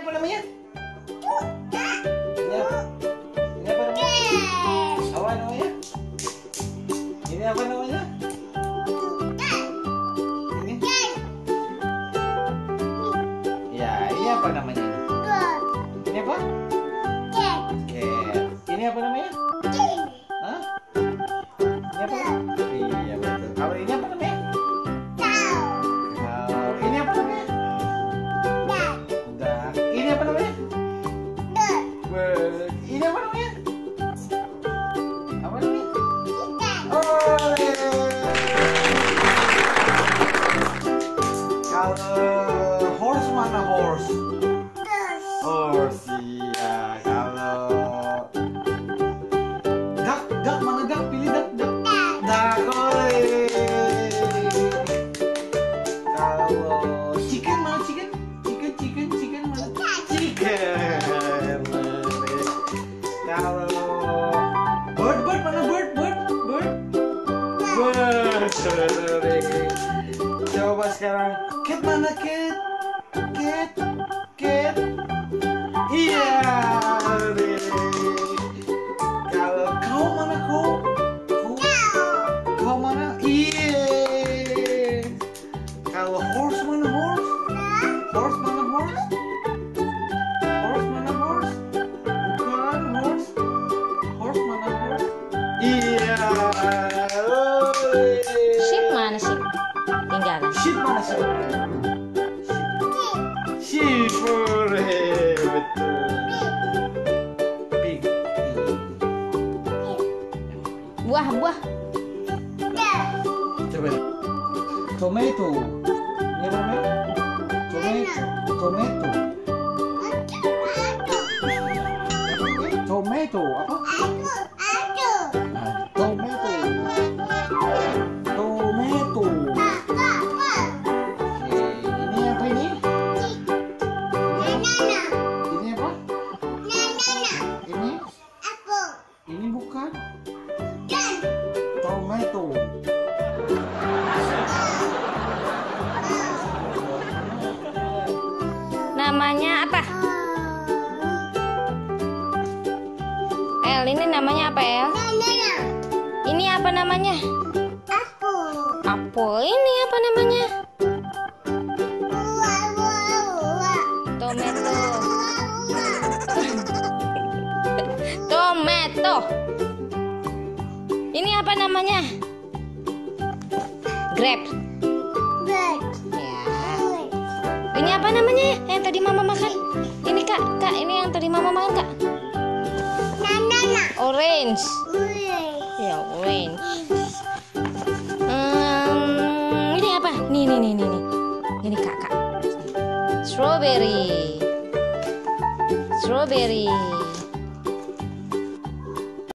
apa namanya? Ini apa? Ini apa namanya? Apa namanya? Ini apa namanya? Ini? Ya, ini apa namanya? Ini apa? Ini apa namanya? Mana horse? Horse, iya. Kalau duck, duck mana duck? Pilih duck, duck. Duck, oi. Kalau chicken mana chicken? Chicken, chicken, chicken mana? Chicken. Kalau bird, bird mana bird, bird, bird? Bird. Coba sekarang cat mana cat? Cat, cat. Iya. Kalau kau mana kau? Kau, mana? Iya. Kalau horse mana horse? Horse mana horse? Horse mana horse? Bukan horse. Horse mana horse? Iya. Sheep mana sheep? Tinggalan. Sheep mana? Sheep. Buah, buah. Coba. Tomato. Ini apa namanya? Tomato. Tomato. Namanya apa? El, ini namanya apa El? Ini apa namanya? Apel. Ini apa namanya? Tomato. Tomato. Ini apa namanya? Grape. Ya. Ini apa namanya ya? Tadi mama makan? Ini kak, kak, ini yang tadi mama makan kak? Orange. Ya, orange. Hmm, ini apa? Nih, nih, nih, nih. Ini kak, kak. Strawberry. Strawberry.